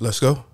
Let's go.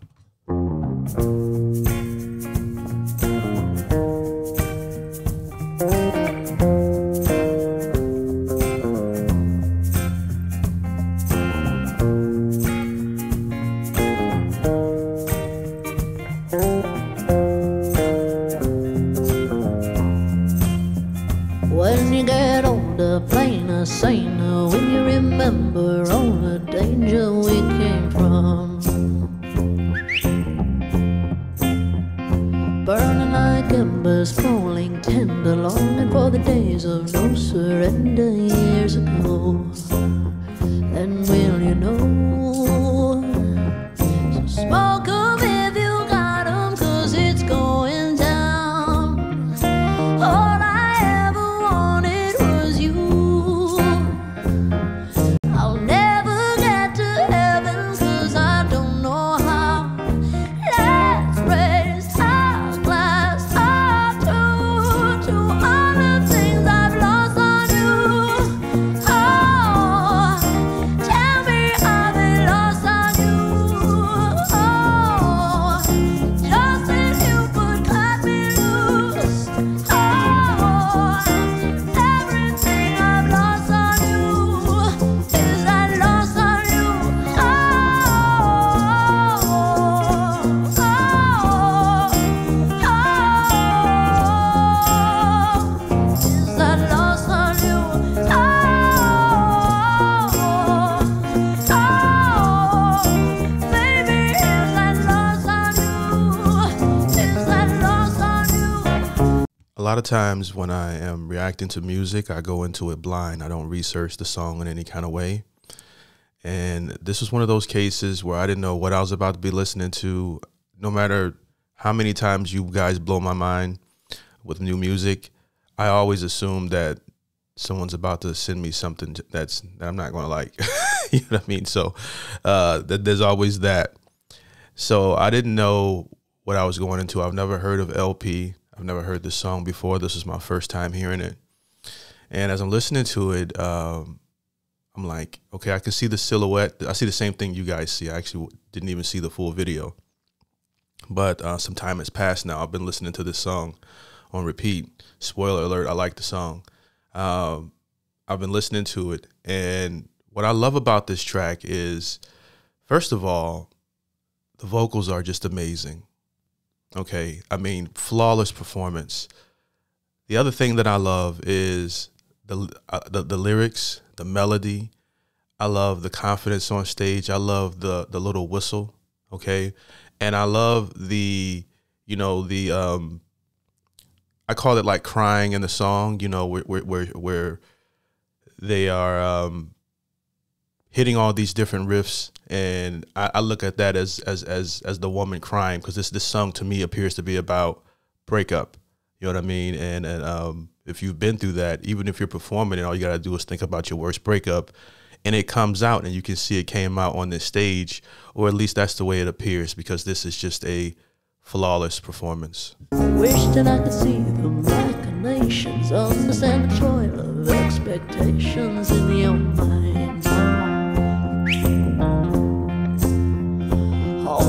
Burning like embers, falling tender, longing for the days of no surrender years ago. And will you know? Lot of times when I am reacting to music, I go into it blind. I don't research the song in any kind of way. And this was one of those cases where I didn't know what I was about to be listening to. No matter how many times you guys blow my mind with new music, I always assume that someone's about to send me something that's that I'm not going to like. you know what I mean? So uh, th- there's always that. So I didn't know what I was going into. I've never heard of LP. I've never heard this song before. This is my first time hearing it. And as I'm listening to it, um, I'm like, okay, I can see the silhouette. I see the same thing you guys see. I actually didn't even see the full video. But uh, some time has passed now. I've been listening to this song on repeat. Spoiler alert, I like the song. Um, I've been listening to it. And what I love about this track is, first of all, the vocals are just amazing. Okay. I mean, flawless performance. The other thing that I love is the, uh, the the lyrics, the melody. I love the confidence on stage. I love the the little whistle, okay? And I love the you know, the um I call it like crying in the song, you know, where where where, where they are um hitting all these different riffs and I, I look at that as as as as the woman crying because this this song to me appears to be about breakup you know what i mean and and um if you've been through that even if you're performing and all you got to do is think about your worst breakup and it comes out and you can see it came out on this stage or at least that's the way it appears because this is just a flawless performance Wish that I could see the machinations, understand the toil of expectations in your mind.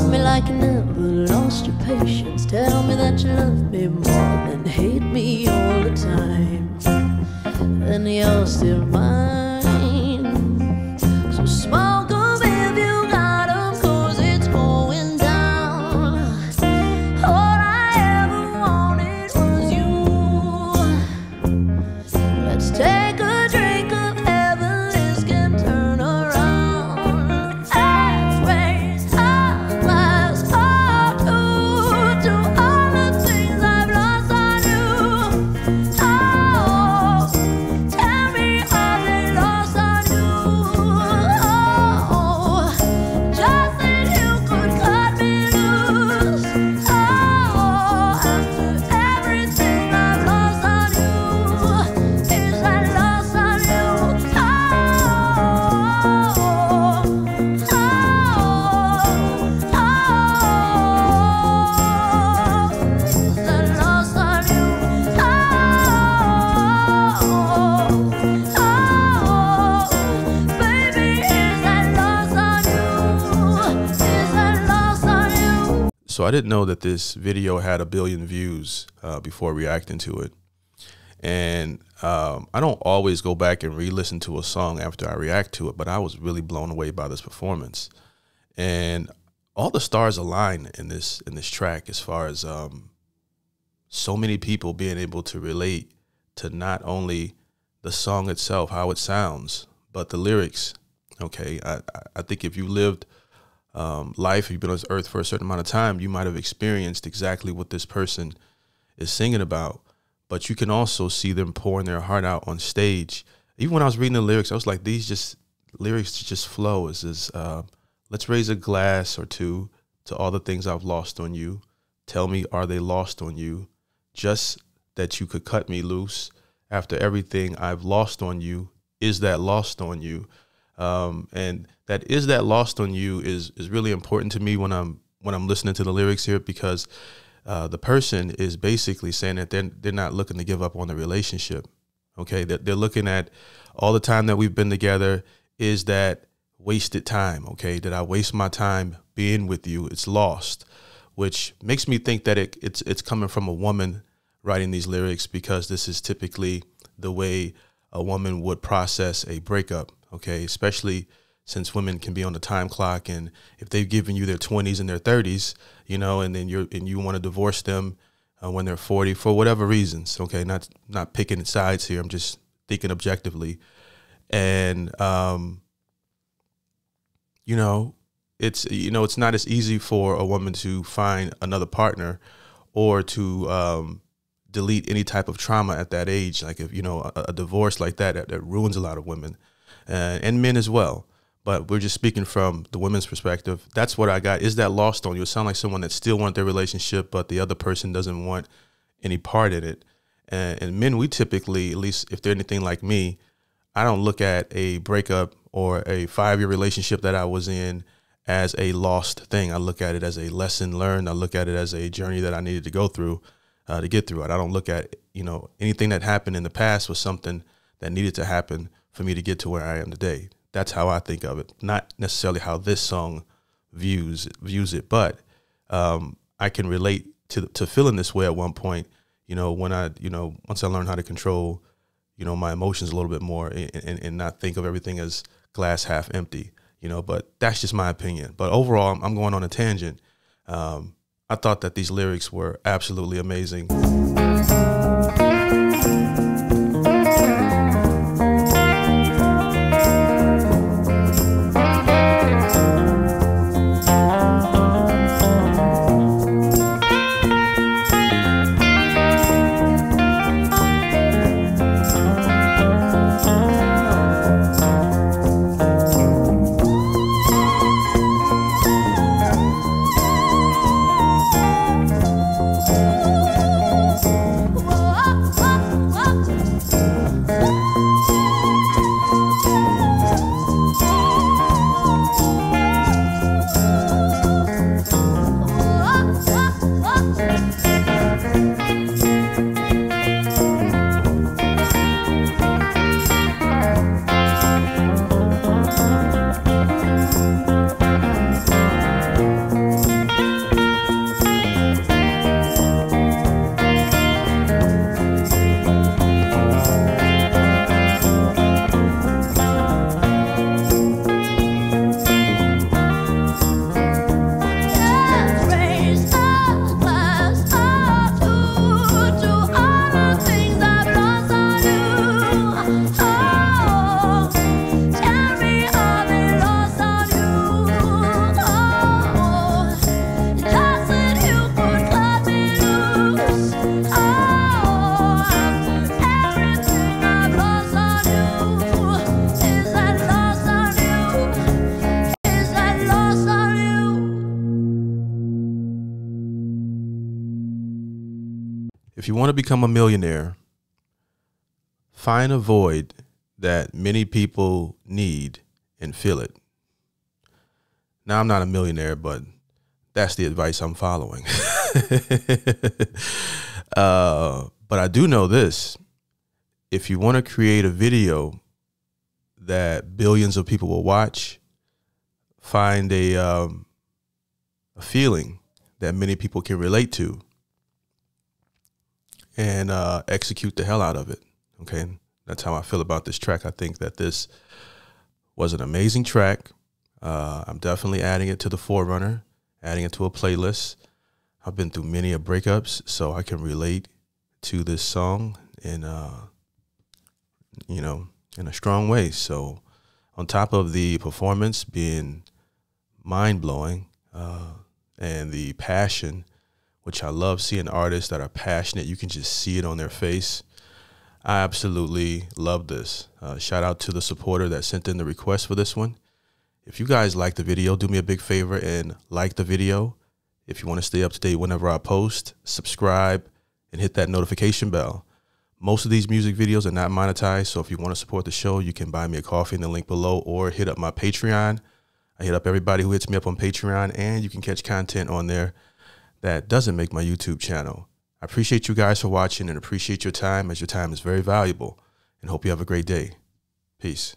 Hold me like you never lost your patience. Tell me that you love me more than hate me all the time. Then you're still mine. I didn't know that this video had a billion views uh, before reacting to it. And um, I don't always go back and re-listen to a song after I react to it, but I was really blown away by this performance, and all the stars align in this in this track as far as um, so many people being able to relate to not only the song itself, how it sounds, but the lyrics. Okay, I I think if you lived um, life, you've been on this earth for a certain amount of time, you might have experienced exactly what this person is singing about but you can also see them pouring their heart out on stage. Even when I was reading the lyrics, I was like, these just lyrics just flow. Is is uh, let's raise a glass or two to all the things I've lost on you. Tell me, are they lost on you? Just that you could cut me loose after everything I've lost on you. Is that lost on you? Um, and that is that lost on you is is really important to me when I'm when I'm listening to the lyrics here because uh, the person is basically saying that they're, they're not looking to give up on the relationship. Okay. They're, they're looking at all the time that we've been together. Is that wasted time? Okay. Did I waste my time being with you? It's lost, which makes me think that it, it's, it's coming from a woman writing these lyrics because this is typically the way a woman would process a breakup. Okay. Especially since women can be on the time clock and if they've given you their 20s and their 30s you know and then you're and you want to divorce them uh, when they're 40 for whatever reasons okay? Not not picking sides here i'm just thinking objectively. And um you know it's you know it's not as easy for a woman to find another partner or to um delete any type of trauma at that age. Like if you know a, a divorce like that, that, that ruins a lot of women uh, and men as well but we're just speaking from the women's perspective. That's what I got. Is that lost on you? It sounds like someone that still want their relationship, but the other person doesn't want any part in it. And, and men, we typically, at least if they're anything like me, I don't look at a breakup or a five year relationship that I was in as a lost thing. I look at it as a lesson learned. I look at it as a journey that I needed to go through uh, to get through it. I don't look at you know anything that happened in the past was something that needed to happen for me to get to where I am today. That's how I think of it. Not necessarily how this song views views it, but um, I can relate to to feeling this way at one point. You know, when I you know once I learned how to control, you know, my emotions a little bit more and, and, and not think of everything as glass half empty. You know, but that's just my opinion. But overall, I'm going on a tangent. Um, I thought that these lyrics were absolutely amazing. If you want to become a millionaire, find a void that many people need and fill it. Now, I'm not a millionaire, but that's the advice I'm following. uh, but I do know this if you want to create a video that billions of people will watch, find a, um, a feeling that many people can relate to and uh, execute the hell out of it. Okay. That's how I feel about this track. I think that this was an amazing track. Uh, I'm definitely adding it to the Forerunner, adding it to a playlist. I've been through many of breakups, so I can relate to this song in, uh, you know, in a strong way. So, on top of the performance being mind blowing uh, and the passion, which I love seeing artists that are passionate, you can just see it on their face. I absolutely love this. Uh, shout out to the supporter that sent in the request for this one. If you guys like the video, do me a big favor and like the video. If you want to stay up to date whenever I post, subscribe and hit that notification bell. Most of these music videos are not monetized, so if you want to support the show, you can buy me a coffee in the link below or hit up my Patreon. I hit up everybody who hits me up on Patreon, and you can catch content on there that doesn't make my YouTube channel. I appreciate you guys for watching and appreciate your time as your time is very valuable and hope you have a great day. Peace.